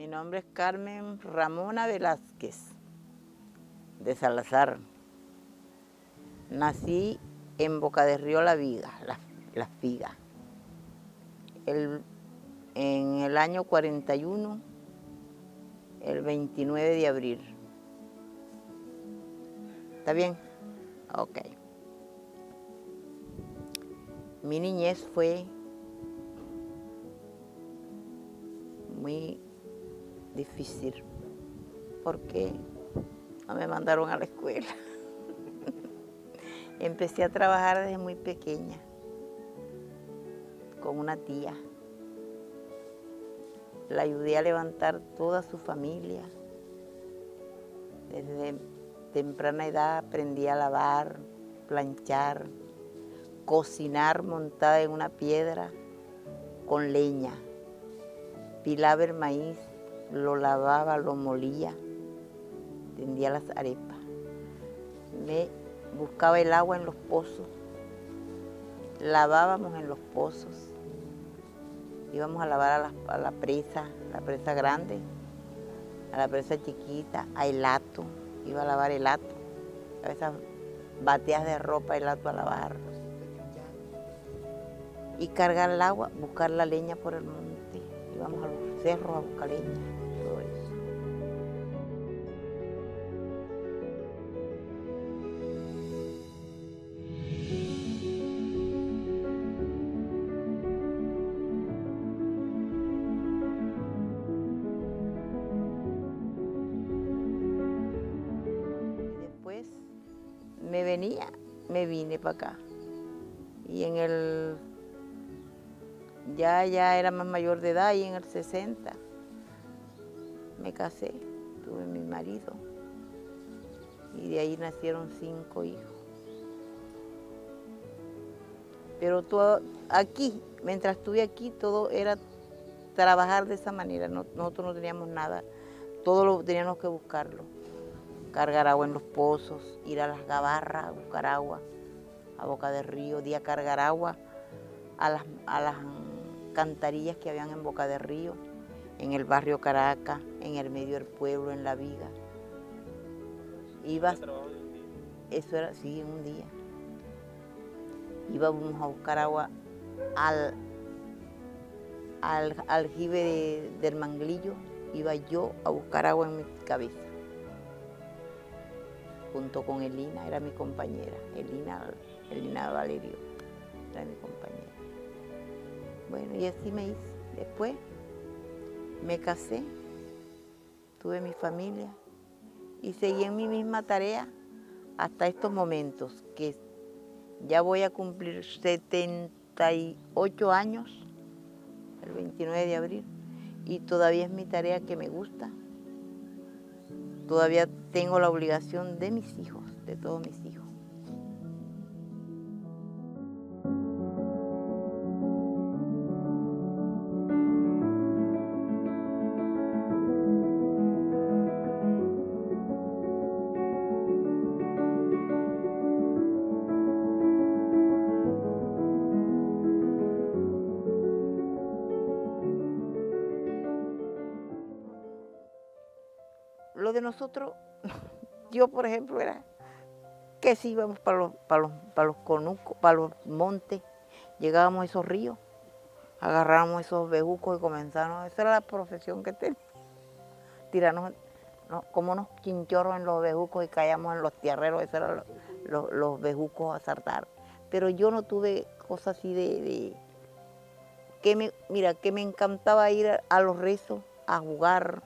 Mi nombre es Carmen Ramona Velázquez, de Salazar. Nací en Boca de Río La Viga, La, Figa. en el año 41, el 29 de abril. ¿Está bien? Ok. Mi niñez fue muy difícil porque no me mandaron a la escuela. Empecé a trabajar desde muy pequeña con una tía. La ayudé a levantar toda su familia. Desde temprana edad aprendí a lavar, planchar, cocinar montada en una piedra con leña. Pilaba el maíz, lo lavaba, lo molía, tendía las arepas. Me buscaba el agua en los pozos, lavábamos en los pozos, íbamos a lavar a la, presa, la presa grande, a la presa chiquita, a el hato, iba a lavar el hato, a esas bateas de ropa el hato a lavar. Y cargar el agua, buscar la leña por el monte, íbamos a los cerros a buscar leña. Venía, me vine para acá. Y en el, ya, ya era más mayor de edad y en el 60 me casé, tuve mi marido. Y de ahí nacieron cinco hijos. Pero todo, aquí, mientras estuve aquí, todo era trabajar de esa manera. nosotros no teníamos nada, todo lo teníamos que buscarlo cargar agua en los pozos, ir a las gabarras a buscar agua, a Boca del Río, día cargar agua a las, a las cantarillas que habían en Boca del Río, en el barrio Caracas, en el medio del pueblo, en La Viga. Iba, eso era, sí, un día. Íbamos a buscar agua al, al aljibe del manglillo, iba yo a buscar agua en mi cabeza junto con Elina, era mi compañera, Elina, Elina Valerio, era mi compañera. Bueno, y así me hice. Después me casé, tuve mi familia y seguí en mi misma tarea hasta estos momentos, que ya voy a cumplir 78 años, el 29 de abril, y todavía es mi tarea que me gusta, todavía tengo la obligación de mis hijos, de todos mis hijos. De nosotros, yo por ejemplo era que si íbamos para los, para los, para los conucos, para los montes, llegábamos a esos ríos, agarrábamos esos bejucos y comenzábamos, esa era la profesión que teníamos, tirarnos como unos chinchorros en los bejucos y caíamos en los tierreros, esos eran los, los, bejucos a saltar. Pero yo no tuve cosas así de, que me, mira, que me encantaba ir a los rezos a jugar,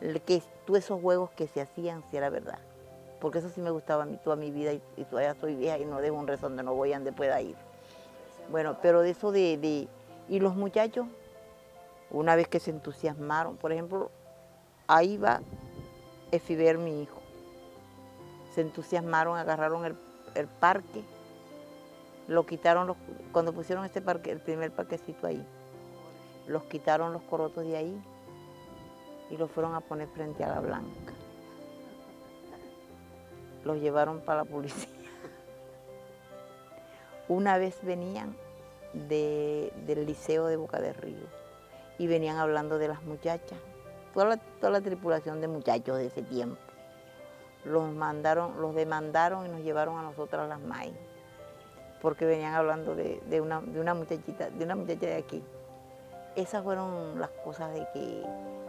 que todos esos juegos que se hacían, si era verdad. Porque eso sí me gustaba a mí toda mi vida y, todavía soy vieja y no dejo un rezo donde no voy a donde pueda ir. Bueno, pero de eso de, Y los muchachos, una vez que se entusiasmaron, por ejemplo, ahí va Efiber, mi hijo. Se entusiasmaron, agarraron el, el parque, lo quitaron, los, cuando pusieron este parque, el primer parquecito ahí, los quitaron los corotos de ahí y lo fueron a poner frente a la blanca. Los llevaron para la policía. Una vez venían del liceo de Boca del Río y venían hablando de las muchachas toda la, toda la tripulación de muchachos de ese tiempo. Los mandaron, los demandaron y nos llevaron a nosotras las MAI, porque venían hablando de, de, una, de una muchachita, de una muchacha de aquí. Esas fueron las cosas de que,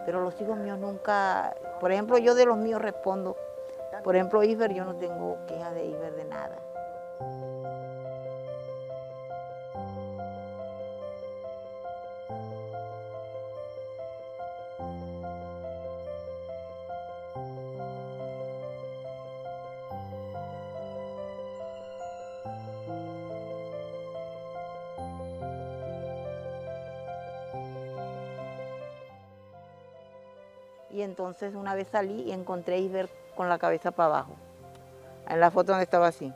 pero los hijos míos nunca, por ejemplo, yo de los míos respondo, por ejemplo, Iber, yo no tengo queja de Iber de nada. Y entonces una vez salí y encontré a Iber con la cabeza para abajo. En la foto donde estaba así.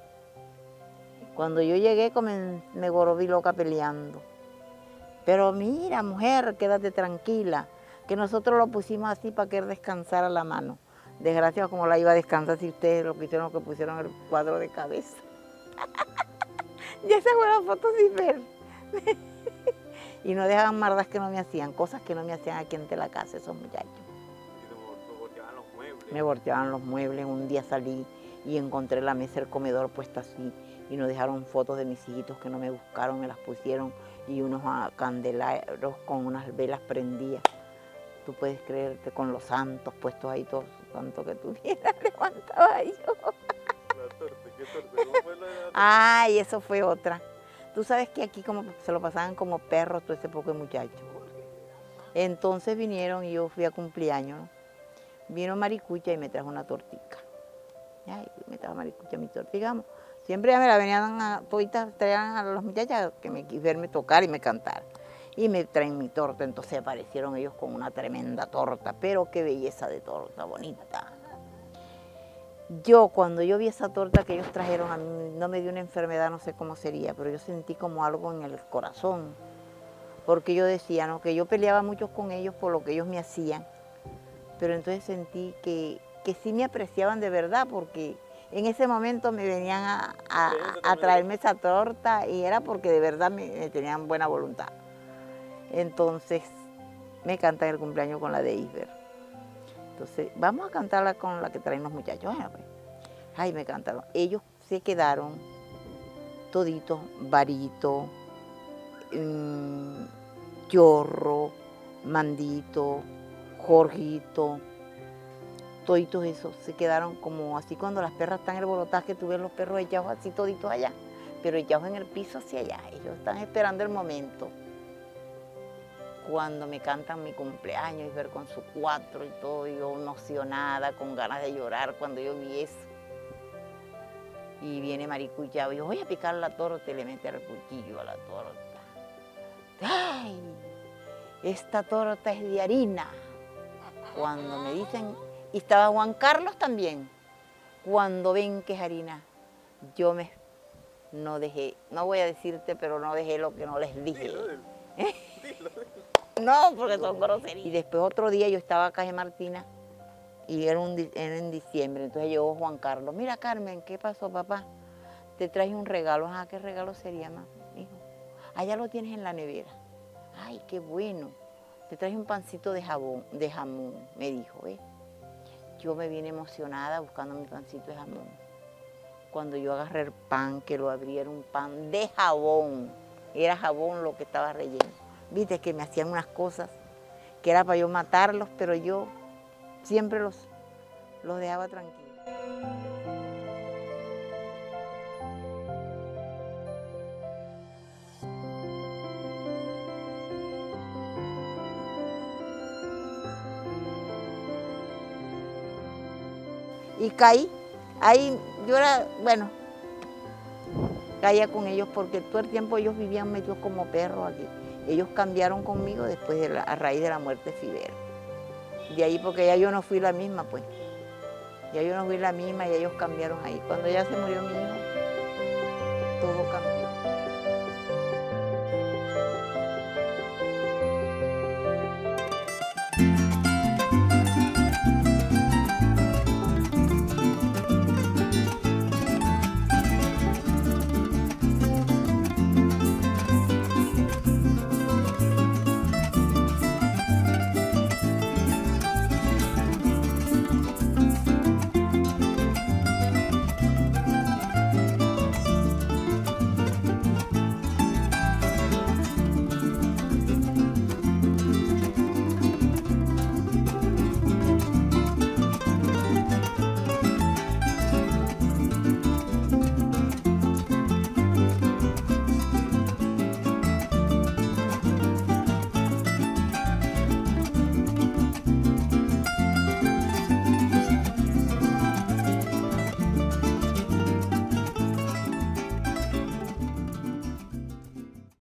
Cuando yo llegué me gorobí loca peleando. Pero mira, mujer, quédate tranquila, que nosotros lo pusimos así para que él descansara la mano. Desgracia como la iba a descansar si ustedes lo que hicieron, que pusieron el cuadro de cabeza. y esa fue la foto sin ver. y no dejaban mardas que no me hacían, cosas que no me hacían aquí en la casa esos muchachos me volteaban los muebles. Un día salí y encontré la mesa del comedor puesta así y nos dejaron fotos de mis hijitos que no me buscaron, me las pusieron y unos candeleros con unas velas prendidas. Tú puedes creerte con los santos puestos ahí, todos santos que tuviera, levantaba yo. La torta, ¿qué torta? ¿Cómo fue la Ay, eso fue otra. Tú sabes que aquí como se lo pasaban como perros todo ese poco de muchachos. Entonces vinieron y yo fui a cumpleaños, ¿no? Vino Maricucha y me trajo una tortica. me trajo Maricucha mi tortica. Siempre ya me la venían a, toditas, traían a las muchachas que me verme tocar y me cantar. Y me traen mi torta, entonces aparecieron ellos con una tremenda torta, pero qué belleza de torta, bonita. Yo, cuando yo vi esa torta que ellos trajeron, a mí no me dio una enfermedad, no sé cómo sería, pero yo sentí como algo en el corazón. Porque yo decía, ¿no? que yo peleaba mucho con ellos por lo que ellos me hacían pero entonces sentí que, que sí me apreciaban de verdad porque en ese momento me venían a, traerme esa torta y era porque de verdad me, tenían buena voluntad. Entonces me cantan el cumpleaños con la de Isber. Entonces, vamos a cantarla con la que traen los muchachos. Pues. Ay, me cantaron. Ellos se quedaron toditos, varito, mm, chorro, mandito, Jorgito, toditos esos se quedaron como así cuando las perras están alborotadas que tú ves los perros echados así toditos allá, pero echados en el piso hacia allá. Ellos están esperando el momento cuando me cantan mi cumpleaños y ver con su cuatro y todo, yo emocionada, con ganas de llorar cuando yo vi eso. Y viene Maricuya y yo voy a picar la torta y le mete el cuchillo a la torta. ¡Ay! Esta torta es de harina cuando me dicen, y estaba Juan Carlos también, cuando ven que es harina, yo me no dejé, no voy a decirte, pero no dejé lo que no les dije. no, porque son groserías. Y después otro día yo estaba acá en Martina y era, un, en diciembre, entonces llegó Juan Carlos, mira Carmen, ¿qué pasó papá? Te traje un regalo, ah, ¿qué regalo sería, más? Hijo, allá lo tienes en la nevera. Ay, qué bueno te traje un pancito de, jabón, de jamón, me dijo. ¿eh? Yo me vine emocionada buscando mi pancito de jamón. Cuando yo agarré el pan, que lo abrí, era un pan de jabón. Era jabón lo que estaba relleno. Viste que me hacían unas cosas que era para yo matarlos, pero yo siempre los, los dejaba tranquilos. Y caí. Ahí yo era, bueno, caía con ellos porque todo el tiempo ellos vivían medio como perros aquí. Ellos cambiaron conmigo después de la, a raíz de la muerte de Fidel. De ahí porque ya yo no fui la misma, pues. Ya yo no fui la misma y ellos cambiaron ahí. Cuando ya se murió mi hijo, todo cambió.